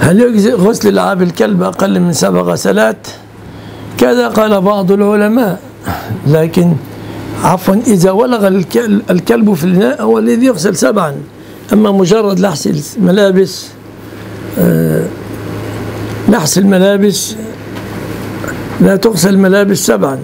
هل يجزئ غسل لعاب الكلب أقل من سبع غسلات؟ كذا قال بعض العلماء لكن عفوا إذا ولغ الكلب في الإناء هو الذي يغسل سبعا. أما مجرد لحس الملابس آه، لحس الملابس لا تغسل الملابس سبعا.